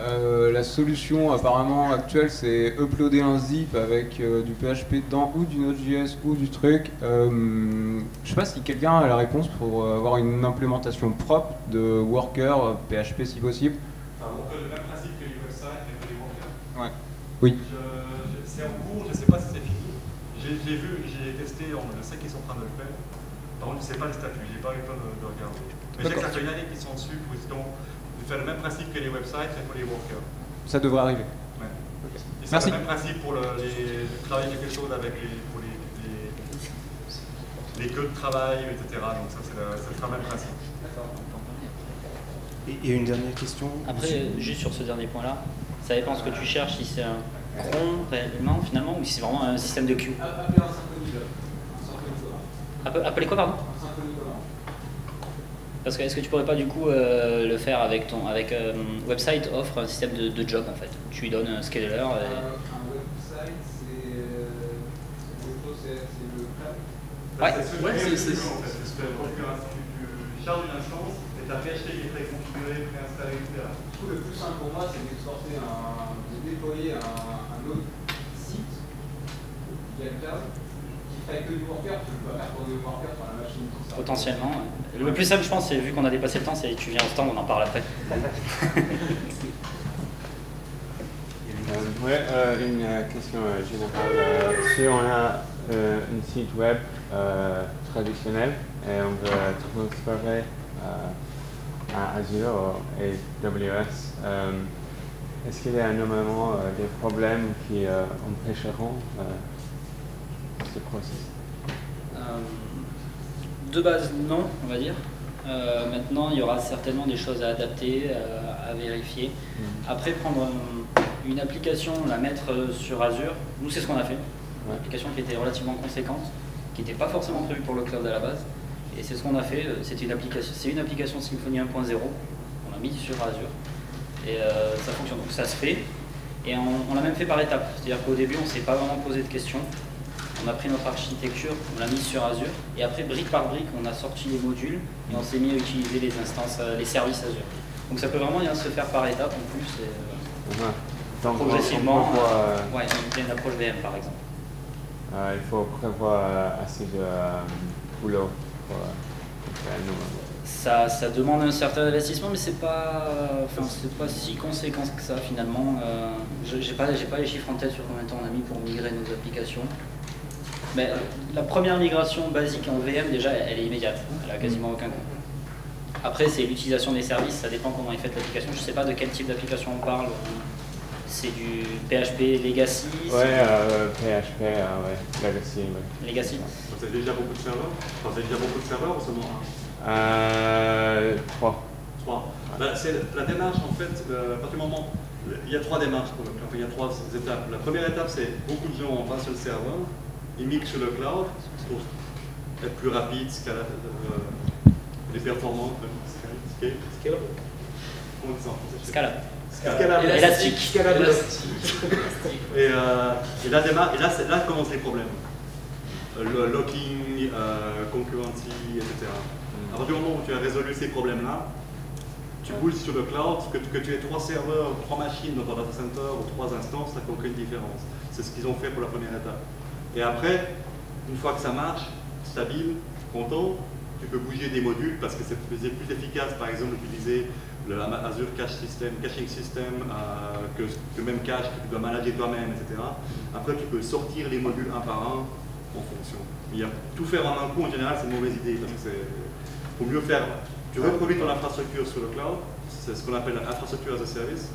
Euh, la solution apparemment actuelle, c'est uploader un zip avec euh, du PHP dedans ou du Node.js ou du truc. Euh, je sais pas si quelqu'un a la réponse pour euh, avoir une implémentation propre de worker PHP si possible. Enfin, on fait le même principe que les websites et que les workers. Ouais. Oui. C'est en cours, je ne sais pas si c'est fini. J'ai j'ai vu, j'ai testé, on, je sais qu'ils sont en train de le faire. Par contre, je ne sais pas le statut, je n'ai pas eu le temps de, de regarder. Mais je sais que ça fait une année qu'ils sont dessus pour faire le même principe que les websites et pour les workers. Ça devrait arriver. Ouais. Et c'est Merci. le même principe pour le, les, travailler quelque chose avec les, pour les, les, les queues de travail, etc. Donc ça, c'est le, c'est le même principe. Et, et une dernière question Après, juste sur ce dernier point-là, ça dépend ce que tu cherches, si c'est un cron réellement finalement ou si c'est vraiment un système de queue. Appe- Appelez quoi, pardon? Parce que est-ce que tu pourrais pas du coup euh, le faire avec ton avec euh, website offre un système de, de job en fait? Tu lui donnes un scheduler. et- Ouais. C'est ce que Ouais, c'est- c'est- tu charges une instance et ta PHP qui est préconfigurée, préinstallée, etc. Du coup, le plus simple pour moi, c'est d'exporter un, de déployer un, un autre site via le cloud qui ferait que du worker, tu peux pas faire tourner du worker sur la machine. tout ça. Potentiellement. ouais. Le plus simple, je pense, c'est vu qu'on a dépassé le temps, c'est tu viens au stand, on en parle après. [LAUGHS] Euh, ouais, euh, une euh, question euh, générale. Euh, si on a euh, un site web euh, traditionnel et on veut transférer euh, à Azure et AWS, euh, est-ce qu'il y a normalement euh, des problèmes qui euh, empêcheront euh, de base, non, on va dire. Euh, maintenant, il y aura certainement des choses à adapter, euh, à vérifier. Après, prendre une application, la mettre sur Azure, nous, c'est ce qu'on a fait. Une Ouais. application qui était relativement conséquente, qui n'était pas forcément prévue pour le cloud à la base. Et c'est ce qu'on a fait. C'était une application, c'est une application Symfony 1.0 qu'on a mis sur Azure. Et euh, ça fonctionne. Donc ça se fait. Et on, on l'a même fait par étapes. C'est-à-dire qu'au début, on ne s'est pas vraiment posé de questions. On a pris notre architecture, on l'a mise sur Azure, et après, brique par brique, on a sorti les modules et on s'est mis à utiliser les instances, euh, les services Azure. Donc ça peut vraiment bien se faire par étapes en plus, et, euh, Ouais. Donc, progressivement. on prévoit, euh, ouais, il y a une approche VM par exemple. euh, il faut prévoir assez de boulot pour, pour faire normalement. Ça, ça demande un certain investissement, mais c'est pas, enfin, c'est pas si conséquent que ça finalement. Euh, je- j'ai pas, j'ai pas les chiffres en tête sur combien de temps on a mis pour migrer nos applications. Mais euh, la première migration basique en VM déjà, elle, est immédiate, elle a quasiment aucun coût. Après, c'est l'utilisation des services, ça dépend comment est faite l'application. Je sais pas de quel type d'application on parle. C'est du PHP Legacy. Ouais, euh, PHP, euh, ouais, Legacy, ouais. Legacy. Vous avez déjà beaucoup de serveurs? Vous avez déjà beaucoup de serveurs ou seulement un Euh, trois. Trois. Bah, c'est la démarche en fait, euh, à partir du moment. Il y a trois démarches pour le cloud. Enfin, il y a trois étapes. La première étape, c'est beaucoup de gens ont un seul serveur, ils migrent sur le cloud pour être plus rapide, scalable, euh, les performants, euh, Comment on dit ça en français Scala. Scalable. Élastique. Et, euh, et là, démarre, et là, là commencent les problèmes? Euh, Le locking, euh, concurrency, etc. À partir du moment où tu as résolu ces problèmes-là, tu bouges sur le cloud, que, que tu aies trois serveurs, trois machines dans ton data center ou trois instances, ça fait aucune différence. C'est ce qu'ils ont fait pour la première étape. Et après, une fois que ça marche, stable, content, tu peux bouger des modules parce que c'est plus, efficace, par exemple, d'utiliser le Azure Cache System, Caching System, euh, que le même cache que tu dois manager toi-même, etc. Après, tu peux sortir les modules un par un en fonction. Il y a, tout faire en un coup, en général, c'est une mauvaise idée parce que c'est faut mieux faire. Tu reproduis ton infrastructure sur le cloud, c'est ce qu'on appelle l'infrastructure as a service.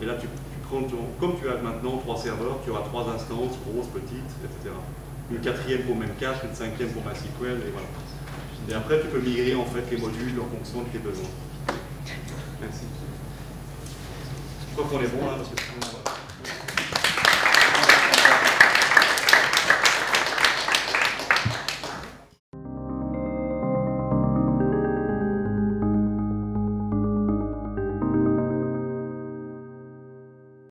Et là, tu, comme tu as maintenant trois serveurs, tu auras trois instances, grosses, petites, etc. Une quatrième pour même cache, une cinquième pour MySQL, et voilà. Et après, tu peux migrer en fait les modules en fonction de tes besoins. Merci. Je crois qu'on est bon là,